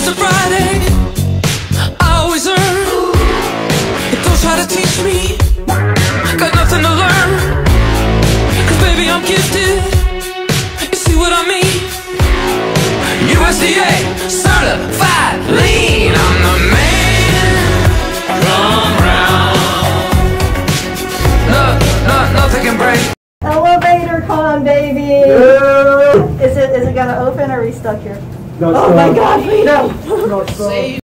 just a Friday. I always earn. Don't try to teach me. Got nothing to learn. Cause baby, I'm gifted. You see what I mean? USDA certified lean. I'm the man. Come round. No, no, nothing can break. Elevator con, baby. Is it is it gonna open or are we stuck here? Not Oh my God, Lito. not